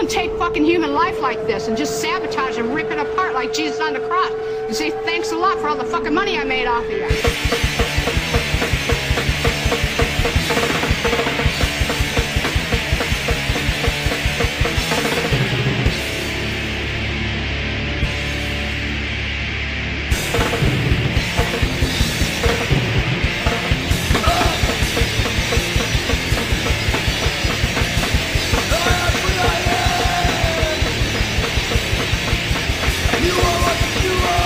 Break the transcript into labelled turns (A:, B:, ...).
A: gonna take fucking human life like this and just sabotage and rip it apart like Jesus on the cross and say thanks a lot for all the fucking money I made off of you.
B: You are